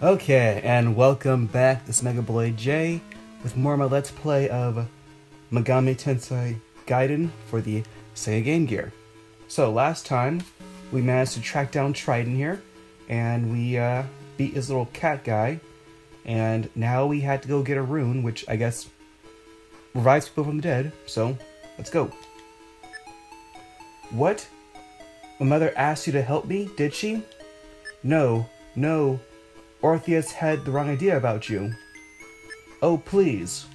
Okay, and welcome back. This is MegaBlade J with more of my Let's Play of Megami Tensei Gaiden for the Sega Game Gear. So, last time we managed to track down Triton here, and we uh, beat his little cat guy, and now we had to go get a rune, which I guess revives people from the dead, so let's go. What? My mother asked you to help me, did she? No, no, Orpheus had the wrong idea about you. Oh, please.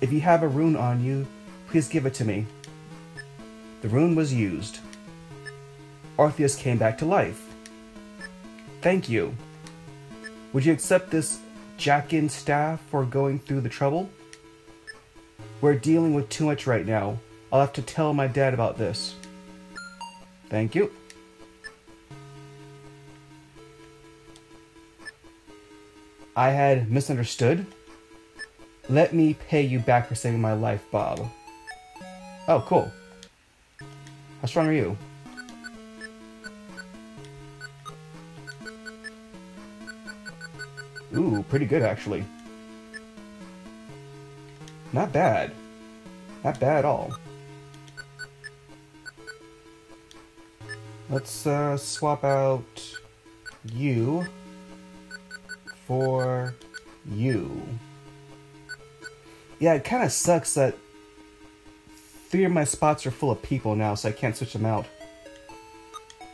If you have a rune on you, please give it to me. The rune was used. Orpheus came back to life. Thank you. Would you accept this Jackin staff for going through the trouble? We're dealing with too much right now. I'll have to tell my dad about this. Thank you. I had misunderstood. Let me pay you back for saving my life, Bob. Oh, cool. How strong are you? Ooh, pretty good actually. Not bad. Not bad at all. Let's uh, swap out you for you. Yeah, it kind of sucks that three of my spots are full of people now, so I can't switch them out.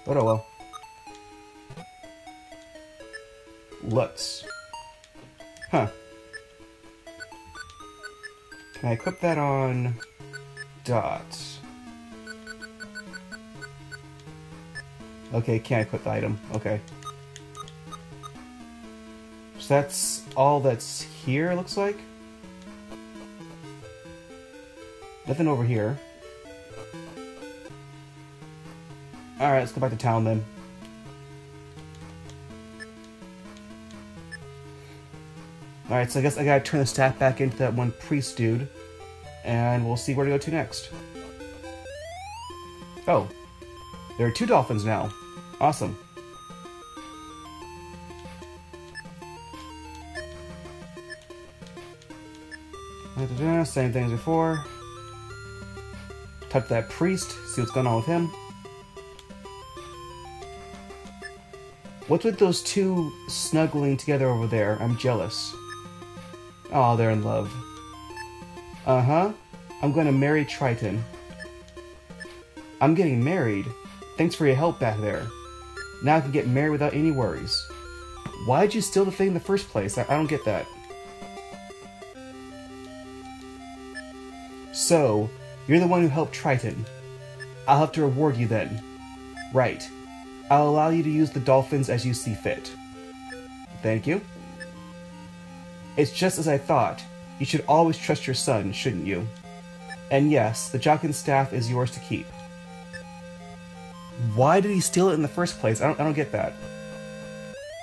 But oh well. Let's. Huh. Can I equip that on Dot? Okay, can't equip the item. Okay. That's all that's here, looks like. Nothing over here. Alright, let's go back to town then. Alright, so I guess I gotta turn the staff back into that one priest dude. And we'll see where to go to next. Oh. There are two dolphins now. Awesome. Same thing as before. Touch that priest, see what's going on with him. What's with those two snuggling together over there? I'm jealous. Oh, they're in love. Uh-huh. I'm gonna marry Triton. I'm getting married. Thanks for your help back there. Now I can get married without any worries. Why'd you steal the thing in the first place? I, I don't get that. So, you're the one who helped Triton. I'll have to reward you then. Right. I'll allow you to use the dolphins as you see fit. Thank you. It's just as I thought. You should always trust your son, shouldn't you? And yes, the Jackin staff is yours to keep. Why did he steal it in the first place? I don't, I don't get that.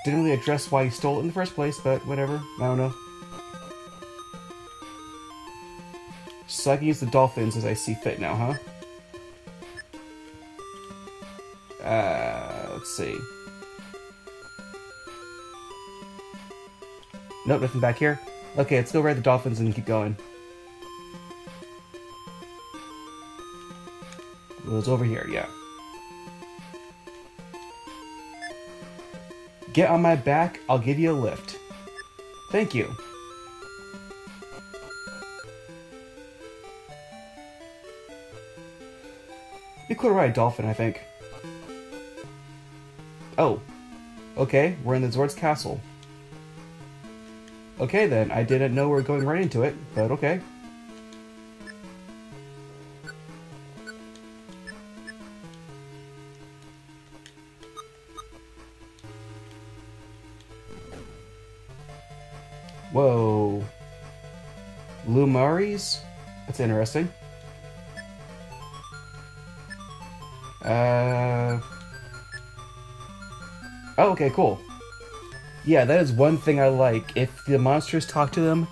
Didn't really address why he stole it in the first place, but whatever. I don't know. So I can use the dolphins as I see fit now, huh? Uh, let's see. Nope, nothing back here. Okay, let's go ride the dolphins and keep going. It was over here, yeah. Get on my back, I'll give you a lift. Thank you. To ride a dolphin, I think. Oh. Okay, we're in the Zord's castle. Okay then, I didn't know we were going right into it, but okay. Whoa. Lumaris? That's interesting. Uh... Oh, okay, cool. Yeah, that is one thing I like. If the monsters talk to them,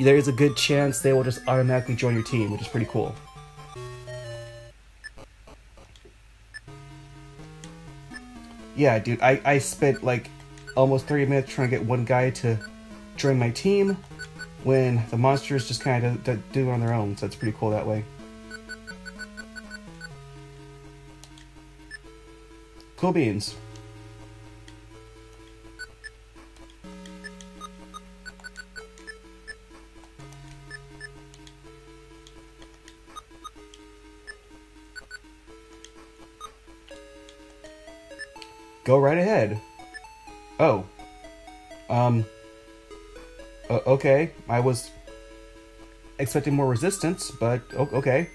there is a good chance they will just automatically join your team, which is pretty cool. Yeah, dude, I, I spent like almost 30 minutes trying to get one guy to join my team when the monsters just kind of do it on their own, so it's pretty cool that way. Cool beans. Go right ahead. Oh. Um. Uh, okay. I was expecting more resistance, but okay.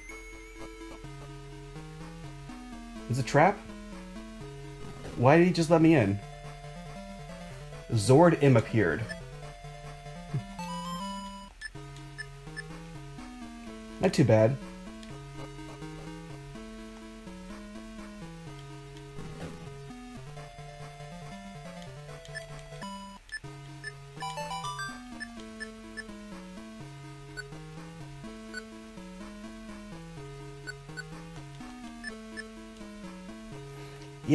Is a trap? Why did he just let me in? Zord Im appeared. Not too bad.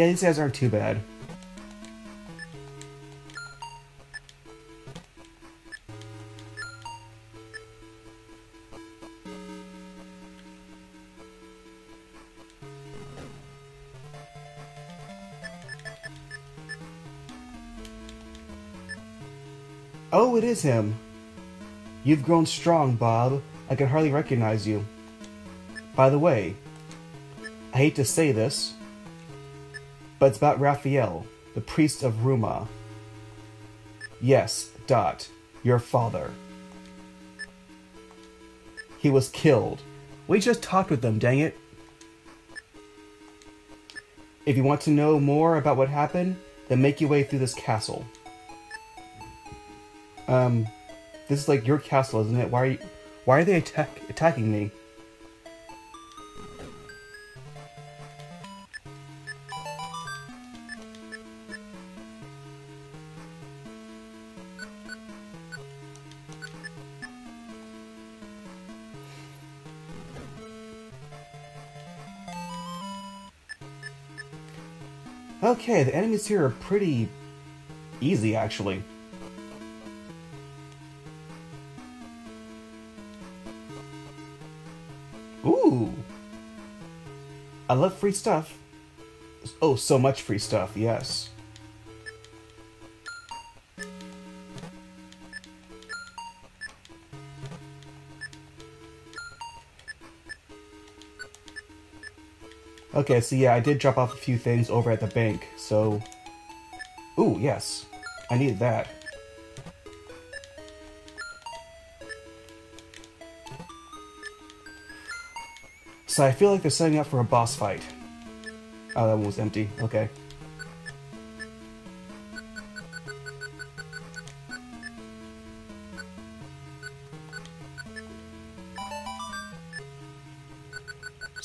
Yeah, these guys aren't too bad. Oh, it is him. You've grown strong, Bob. I can hardly recognize you. By the way, I hate to say this, but it's about Raphael, the priest of Ruma. Yes, Dot, your father. He was killed. We just talked with them, dang it. If you want to know more about what happened, then make your way through this castle. Um, this is like your castle, isn't it? Why are you, why are they attack, attacking me? Okay, the enemies here are pretty easy, actually. Ooh! I love free stuff. Oh, so much free stuff, yes. Okay, so yeah, I did drop off a few things over at the bank, so... Ooh, yes. I needed that. So I feel like they're setting up for a boss fight. Oh, that one was empty. Okay.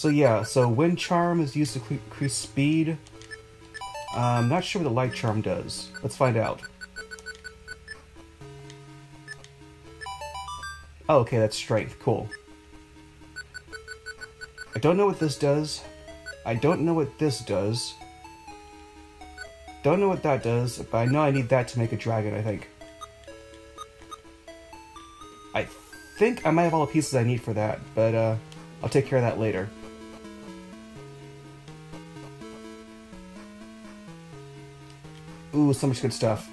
So yeah, so Wind Charm is used to increase speed. I'm um, not sure what the Light Charm does. Let's find out. Oh, okay, that's Strength. Cool. I don't know what this does. I don't know what this does. Don't know what that does, but I know I need that to make a dragon, I think. I think I might have all the pieces I need for that, but uh, I'll take care of that later. Ooh, so much good stuff.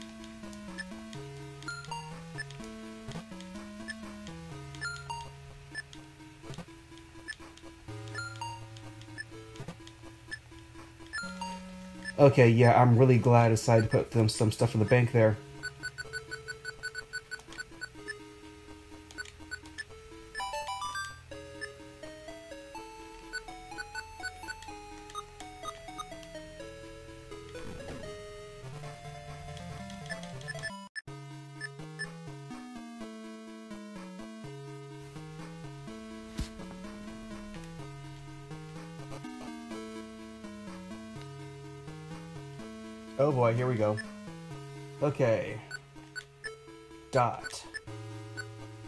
Okay, yeah, I'm really glad I decided to put them some stuff in the bank there. Oh boy, here we go. Okay. Dot.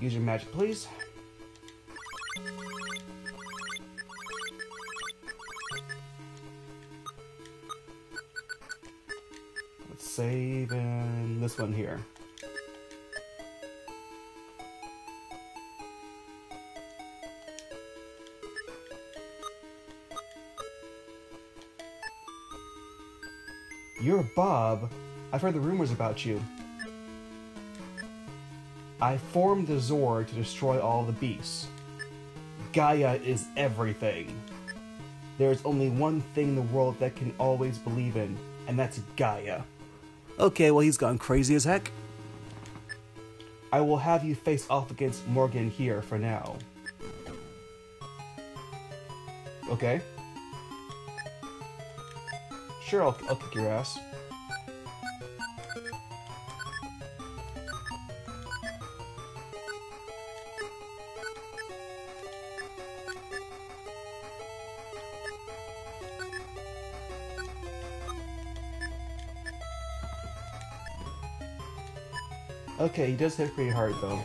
Use your magic, please. Let's save in this one here. You're Bob. I've heard the rumors about you. I formed the Zord to destroy all the beasts. Gaia is everything. There is only one thing in the world that can always believe in, and that's Gaia. Okay, well, he's gone crazy as heck. I will have you face off against Morgan here for now. Okay? Sure, I'll, I'll kick your ass. Okay, he does hit pretty hard though.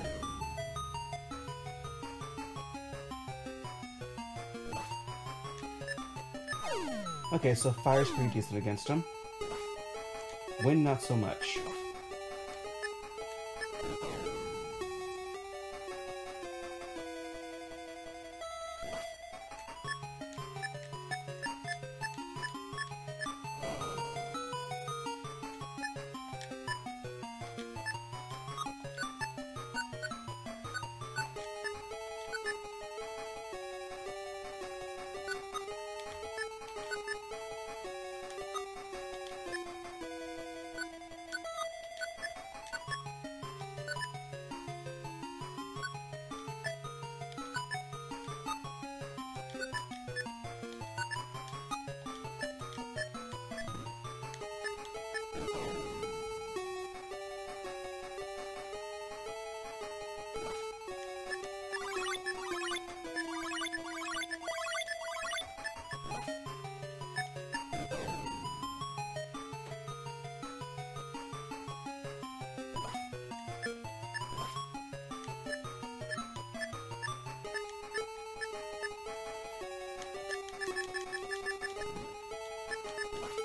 Okay, so fire's pretty decent against him. Wind, not so much.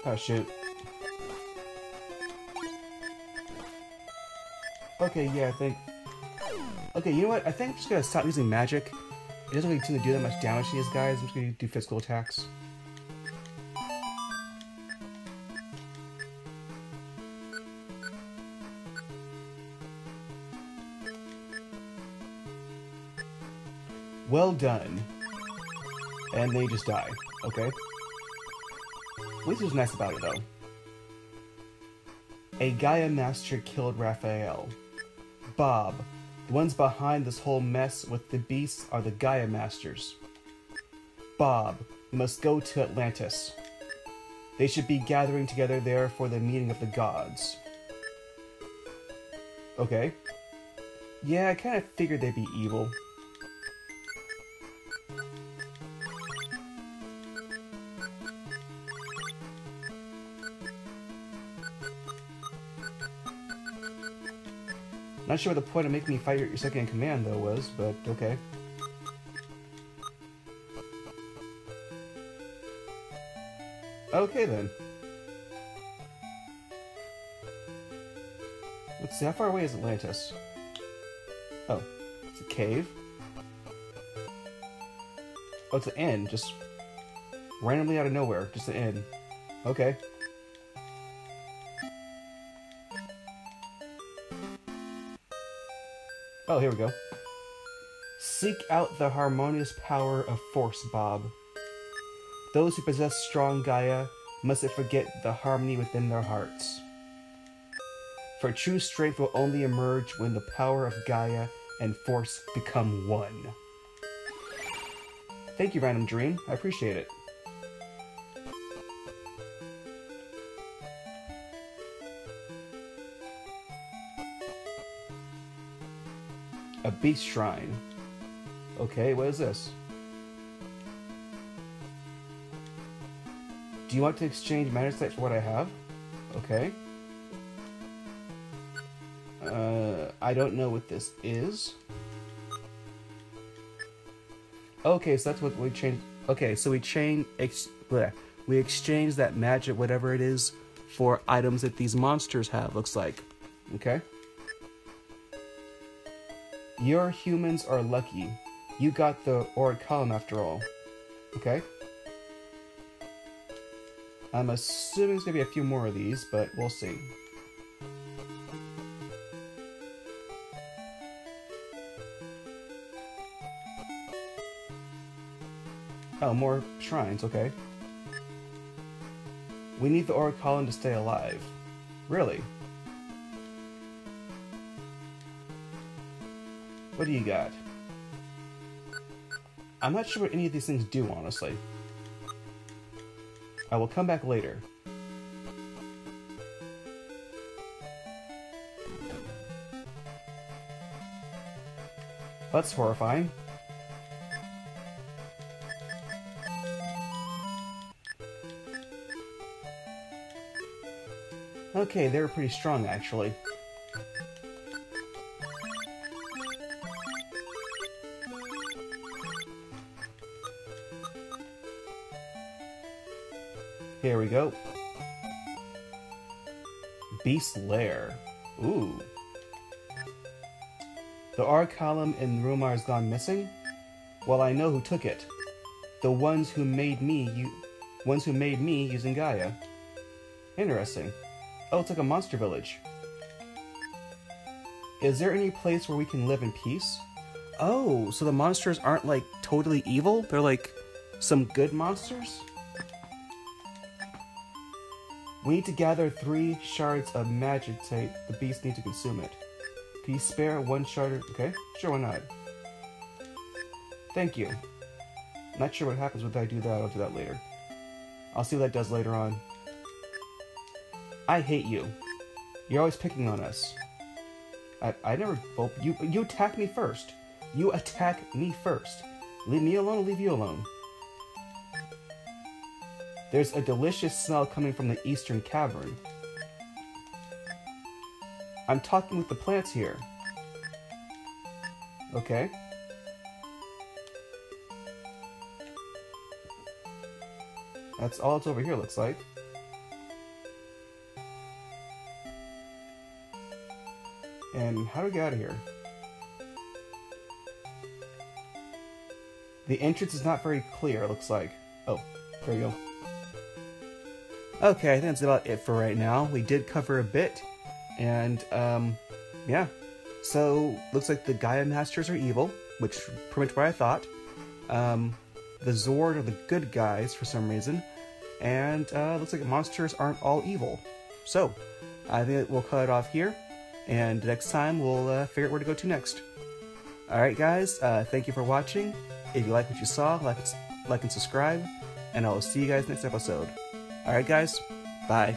Oh shoot. Okay, yeah, I think... Okay, you know what? I think I'm just gonna stop using magic. It doesn't really seem to do that much damage to these guys. I'm just gonna do physical attacks. Well done. And they just die. Okay. Least was nice about it, though. A Gaia Master killed Raphael. Bob, the ones behind this whole mess with the beasts are the Gaia Masters. Bob, we must go to Atlantis. They should be gathering together there for the meeting of the gods. Okay. Yeah, I kind of figured they'd be evil. Not sure what the point of making me fight your second in command, though, was, but okay. Okay, then. Let's see, how far away is Atlantis? Oh, it's a cave? Oh, it's an inn, just randomly out of nowhere, just an inn. Okay. Oh, here we go. Seek out the harmonious power of Force, Bob. Those who possess strong Gaia mustn't forget the harmony within their hearts. For true strength will only emerge when the power of Gaia and Force become one. Thank you, Random Dream. I appreciate it. A beast shrine. Okay, what is this? Do you want to exchange Magnetite for what I have? Okay. Uh, I don't know what this is. Okay, so that's what we changed. Okay, so we change. Ex bleh. we exchange that magic, whatever it is, for items that these monsters have, looks like. Okay. Your humans are lucky. You got the Auric column after all. Okay. I'm assuming there's gonna be a few more of these, but we'll see. Oh, more shrines, okay. We need the Auric column to stay alive. Really? What do you got? I'm not sure what any of these things do, honestly. I will come back later. That's horrifying. Okay, they were pretty strong, actually. Here we go. Beast Lair. Ooh. The R column in Rumar's gone missing? Well, I know who took it. The ones who made me you ones who made me using Gaia. Interesting. Oh, it's like a monster village. Is there any place where we can live in peace? Oh, so the monsters aren't like totally evil? They're like Some good monsters? We need to gather three shards of magitate. The beast need to consume it. Can you spare one shard? Okay, sure, why not? Thank you. Not sure what happens when I do that. I'll do that later. I'll see what that does later on. I hate you. You're always picking on us. I, I never. Well, you you attack me first. You attack me first. Leave me alone. Leave you alone. There's a delicious smell coming from the eastern cavern. I'm talking with the plants here. Okay. That's all it's over here, looks like. And how do we get out of here? The entrance is not very clear, it looks like. Oh, there we go. Okay, I think that's about it for right now. We did cover a bit, and um, yeah. So looks like the Gaia Masters are evil, which pretty much what I thought. Um, the Zord are the good guys for some reason, and uh, looks like monsters aren't all evil. So I think we'll cut it off here, and next time we'll uh, figure out where to go to next. All right, guys. Uh, thank you for watching. If you like what you saw, like, like and subscribe, and I will see you guys next episode. Alright, guys, bye.